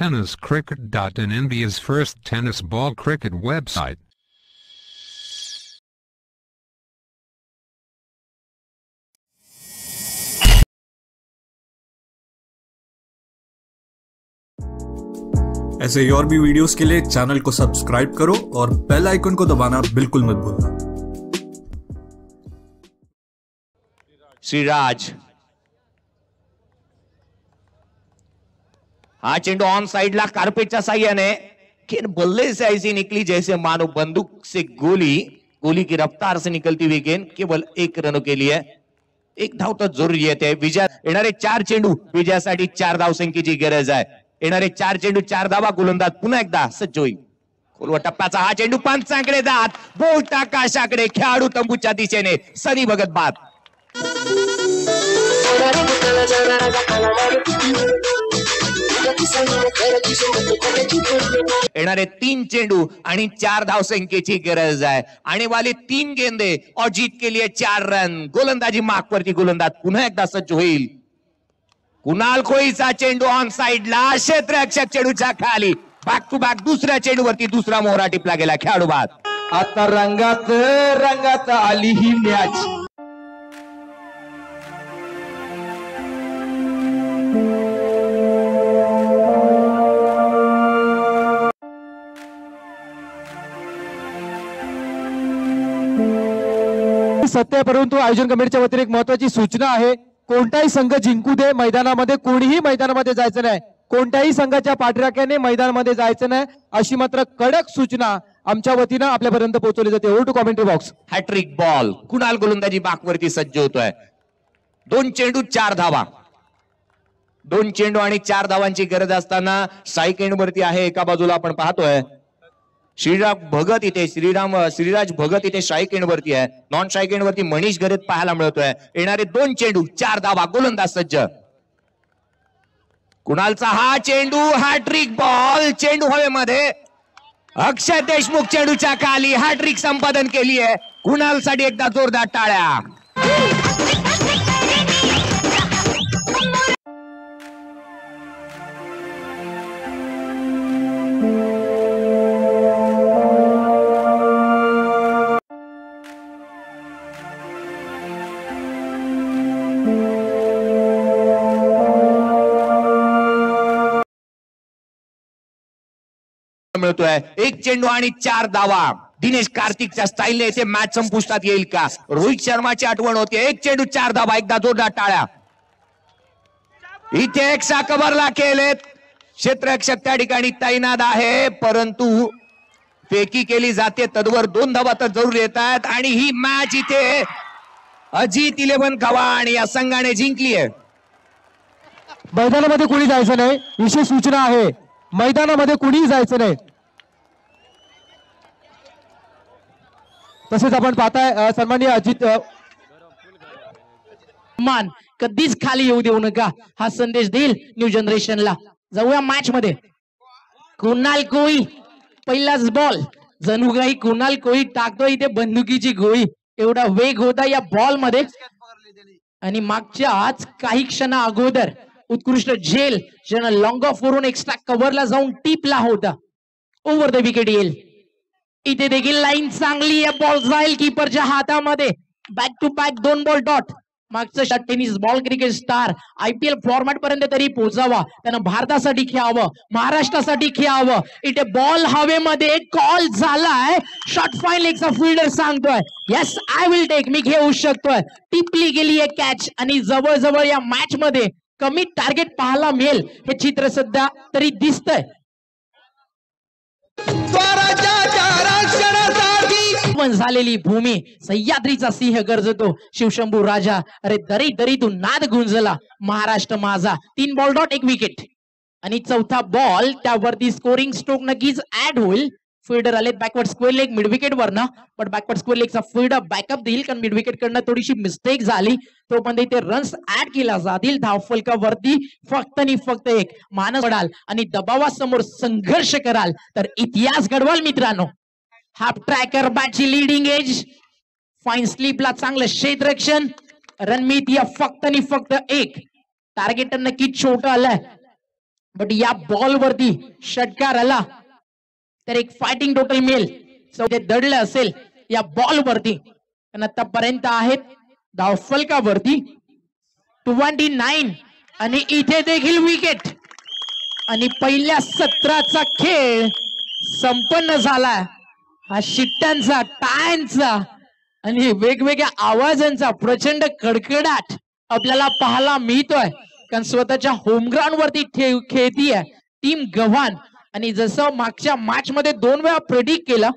tenniscricket.in India's first tennis ball cricket website. ऐसे और भी वीडियोस के लिए चैनल को सब्सक्राइब करो और बेल आइकन को दबाना बिल्कुल मत भूलना श्रीराज हा चेंडू ऑन साइडला कार्पेटच्या साह्याने. खेल बल्ले से ऐसी निकली जैसे मानो बंदूक से गोली. गोली की रफ्तार से निकलती हुई गेंद केवल एक रनों के लिए. एक धाव तर जरुरी येते विजय. येणारे चार चेंडू विजयासाठी चार धाव संख्येची गरज आहे. येणारे चार चेंडू चार धावा गोलंदाज पुन्हा एकदा सज्ज होईल. खोलवा टप्प्याचा हा चेंडू पंचांकडे जात. बोलता काशाकडे खेळाडू तंबूच्या दिशेने. सनी भगत बाद येणारे तीन चेंडू आणि चार धावसंख्येची गरज आहे. आणि वाली तीन गेंदे और जीत के चार रन. गोलंदाजी मागवरती गोलंदाज पुन्हा एकदा सज्ज होईल. कुणाल कोळीचा चेंडू ऑन साइडला क्षेत्ररक्षक चेंडूच्या खाली. बॅक टू बॅक दुसऱ्या चेंडूवरती दुसरा मोहरा टिपला गेला खेळाडू बाद आता रंगात रंगात आली ही मॅच सत्य परंतु आयोजन कमिटीच्या वतीने एक महत्वाची सूचना आहे. कोणताही संघ जिंकू दे मैदानामध्ये कोणीही मैदानामध्ये जायचं नाही. कोणत्याही संघाच्या पाठराख्याने मैदानामध्ये जायचं नाही. अशी मात्र कडक सूचना आमच्या वतीनं आपल्यापर्यंत पोहोचवली जाते. ओ to commentary box hattrick ball Kunal गोलंदाजी बाकवरती सज्ज होतोय. दोन चेंडू चार धावा. दोन चेंडू आणि चार धावांची गरज असताना साईकेंड वरती आहे. एका बाजूला आपण पाहतोय. श्रीराम भगत इथे श्रीराम श्रीराज भगत इथे स्ट्राईक वरती आहे. नॉन स्ट्राईक वरती मनीष गरज पाहायला मिळतोय. येणारे दोन चेंडू चार धावा गोलंदाज सज्ज. कुणालचा हा चेंडू? हॅट्रिक बॉल चेंडू हवेमध्ये. अक्षय देशमुख चेंडूच्या खाली हॅट्रिक संपादन केली आहे कुणालसाठी एकदा जोरदार टाळ्या. मिळतोय. एक चेंडू आणि चार धावा. दिनेश कार्तिकच्या स्टाईलने येथे मॅच संपुष्टात येईल का? रोहित शर्माची आठवण होते. एक चेंडू चार धावा. एकदा जोरदार टाळ्या. इथे एक साकबरला केलेत. क्षेत्ररक्षक त्या ठिकाणी तैनात आहे. परंतु फेकी केली जाते. तदवर दोन धावा तर जरूर येत आहेत आणि ही मॅच इथे अजित इलेव्हन खवाण या संघाने जिंकली आहे. मैदानामध्ये कोणी जायचं नाही? विशेष सूचना आहे. मैदानामध्ये कुणीही जायचं नाही. तसेच आपण पाहताय अ, सन्माननीय अजित मान कधीच खाली येऊ देऊ नका. हा संदेश देईल न्यू जनरेशनला. जाऊया मॅच मध्ये कुणाल कोळी पहिलाच बॉल जणू काही कुणाल कोळी टाकतो इथे बंदुकीची गोळी. एवढा वेग होता या बॉलमध्ये. आणि मागच्या आज काही क्षणा अगोदर उत्कृष्ट झेल ज्यानं लॉंग ऑफ वरून एक्स्ट्रा कव्हरला जाऊन टिपला होता. ओव्हर द विकेट येईल. इथे देखील लाईन चांगली आहे. बॉल जाईल किपरच्या हातामध्ये. बॅक टू बॅक दोन बॉल डॉट मागचं shot tennis ball cricket star IPL format पर्यंत तरी पोहोचावा. त्यानं भारतासाठी खेळावं महाराष्ट्रासाठी खेळावं. इथे बॉल हवेमध्ये कॉल झालाय. शॉर्ट फाईन लेगचा फिल्डर सांगतोय येस आय विल टेक मी घेऊ शकतोय. टिपली गेली आहे कॅच आणि जवळजवळ या मॅच मध्ये कमी टार्गेट पाहायला मिळेल हे चित्र सध्या तरी दिसतंय. पण झालेली भूमी सह्याद्रीचा सिंह गरजतो. शिवशंभू राजा अरे दरी दरीतून नाद गुंजला. महाराष्ट्र माझा तीन बॉल डॉट एक विकेट आणि चौथा बॉल त्यावरती स्कोरिंग स्ट्रोक नक्कीच ऍड होईल. फिल्डर आले backward square leg mid wicket वरनं. पण बॅकवर्ड स्क्वेअर लेगचा फिल्डर बॅकअप देईल कारण मिड विकेट कडनं थोडीशी मिस्टेक झाली. तो पण इथे रन्स ऍड केला जातील. धावफलकावरती फक्त आणि फक्त एक मानस पडाल आणि दबावासमोर संघर्ष कराल. तर इतिहास घडवाल मित्रांनो. हाफ ट्रॅकर बॅटची लिडिंग एज फाईन स्लीपला चांगलं क्षेत्ररक्षण रणमिती फक्त आणि फक्त एक. टार्गेट नक्की छोट आलंय. बट या बॉल वरती षटकार आला. तर एक फायटिंग टोटल मिळेल. चौथे दडलं असेल या बॉल वरती. पण आतापर्यंत आहेत धाव फलकावरती ट्वेंटी नाईन आणि इथे देखील विकेट आणि पहिल्या सत्राचा खेळ संपन्न झाला हा शिट्ट्यांचा टाळ्यांचा आणि वेगवेगळ्या आवाजांचा प्रचंड कडकडाट आपल्याला पाहायला मिळतोय. कारण स्वतःच्या होम वरती ठेव खेळतीये. टीम गव्हाण. आणि जसं मागच्या मॅच मध्ये दोन वेळा प्रेडिक्ट केलं